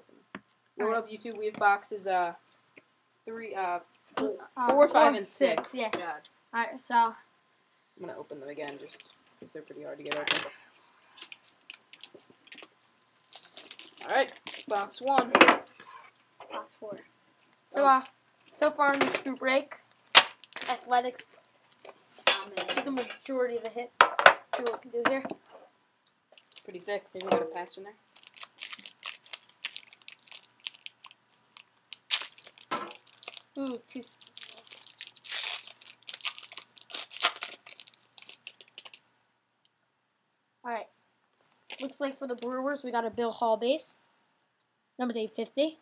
open them. Yo, what up, YouTube? We have boxes. Uh, three. Uh, four, Uh, four, five, and six. Yeah. God. Alright, so I'm gonna open them again, just because they're pretty hard to get open. All right, box one. box four. So uh, so far in this group break, athletics took the majority of the hits. Let's see what we can do here. It's pretty thick. Maybe we got a patch in there. Ooh, two. All right. Looks like for the Brewers, we got a Bill Hall base. Number 850.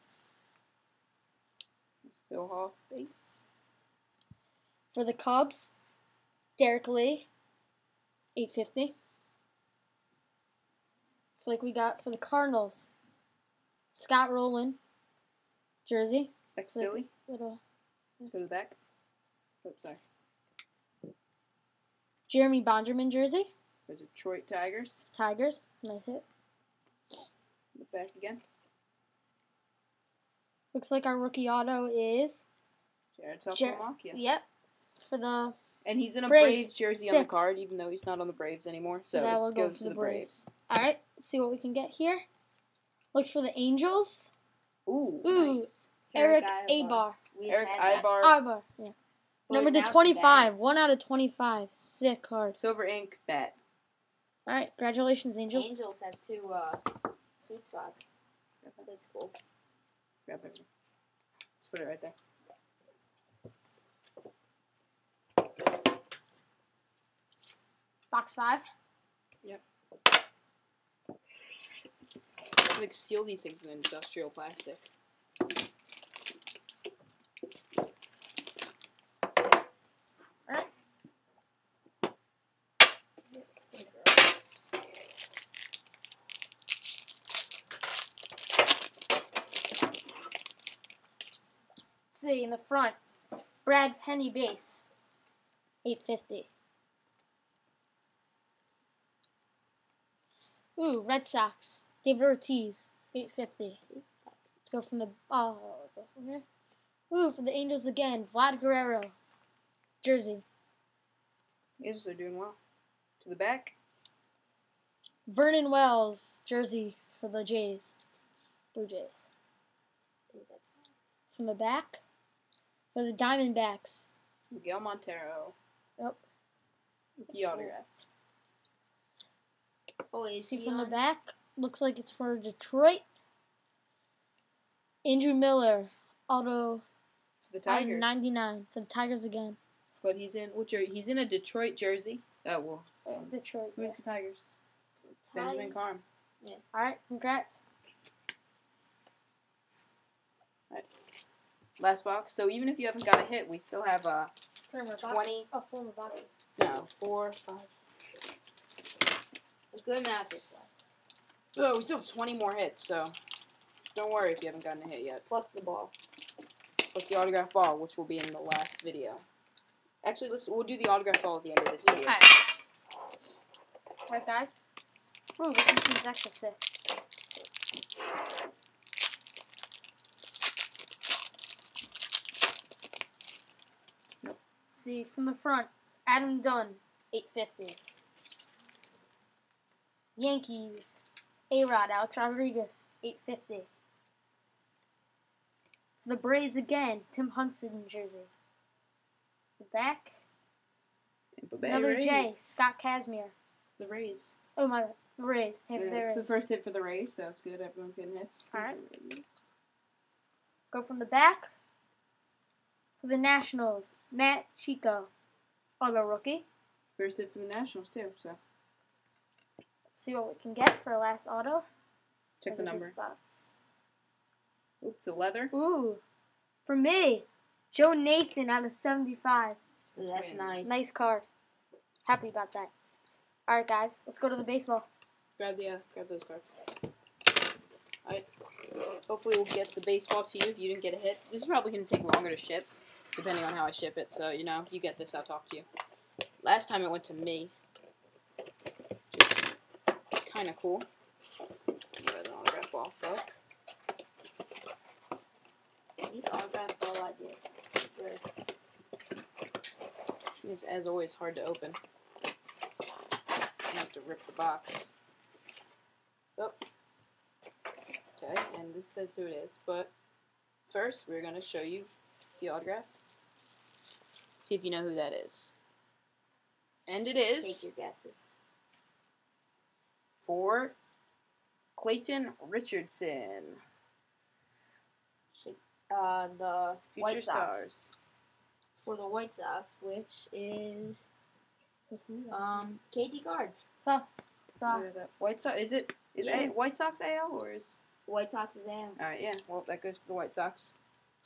It's Bill Hall base. For the Cubs, Derrek Lee, 850. It's like we got for the Cardinals, Scott Rolen, jersey. Ex Like- Little Go to the back. Oh, sorry. Jeremy Bonderman jersey. The Detroit Tigers. Tigers, nice hit. Look back again. Looks like our rookie auto is Jarrod Jer- Saltalamacchia. yep for the And he's in a Braves. Braves, jersey on the card, even though he's not on the Braves anymore. So, that it will go goes to the the Braves. Braves. All right, see what we can get here. Look for the Angels. Ooh, Ooh. nice. Erick. Aybar. We Erick had that. Aybar, Aybar. Yeah. Well, Number now to it's 25. One out of 25. Sick card. Silver Ink bat. All right, congratulations, Angels. Angels have two uh, sweet spots. That's cool. Grab it. Let's put it right there. Box five. Yep. Like seal these things in industrial plastic. In the front. Brad Penny base. 850. Ooh, Red Sox. David Ortiz. 850. Let's go from the oh go from here. Ooh, for the Angels again. Vlad Guerrero. Jersey. Angels are doing well. To the back. Vernon Wells. Jersey for the Jays. Blue Jays. From the back. For the Diamondbacks. Miguel Montero. Yep. Rookie autograph. Oh, is See he from the back, looks like it's for Detroit. Andrew Miller, auto To the Tigers. 99 for the Tigers again. But he's in what jer- he's in a Detroit jersey. Oh well. so- Detroit. Who's the Tigers? Benjamin Carm. Yeah. All right, congrats. Last box. So even if you haven't got a hit, we still have uh more twenty. Oh, four more boxes. No, four, five. A good amount of left. Oh, we still have twenty more hits. So don't worry if you haven't gotten a hit yet. Plus the ball. Plus the autograph ball, which will be in the last video. Actually, let's we'll do the autograph ball at the end of this video. All right. All right, guys. Ooh, this one seems extra sick. See from the front, Adam Dunn, 850. Yankees, A Rod, Alex Rodriguez, 850. For the Braves again, Tim Hudson jersey. The back, Tampa Bay another Rays. J, Scott Kazmir. The Rays. Oh my, the Rays, Tampa Bay Yeah, it's the first hit for the Rays, so it's good. Everyone's getting hits. Alright. Go from the back. For the Nationals, Matt Chico, auto rookie. First hit for the Nationals too. So Let's see what we can get for our last auto. check the Look at number. box. Oops, a leather. Ooh, for me, Joe Nathan out of 75. So that's nice. Nice card. Happy about that. All right, guys, let's go to the baseball. Grab the uh, grab those cards. Alright. Hopefully we'll get the baseball to you if you didn't get a hit. This is probably gonna take longer to ship, depending on how I ship it. So you know, if you get this, I'll talk to you. Last time it went to me. Kind of cool. Autograph ball go. autograph ball ideas. It's as always hard to open. I have to rip the box. Oh. Okay, and this says who it is, but first we're gonna show you the autograph. See if you know who that is. And it is Take your guesses. for Clayton Richardson, Uh, the Future White Sox. Stars. for the White Sox, which is um KT Cards. Sauce. Sauce. Where is that? White Sox. Is it? Is Yeah. A- White Sox AL or is? White Sox is am. All right, yeah. Well, that goes to the White Sox.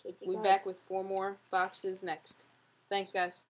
KT We'll be back with four more boxes next. Thanks, guys.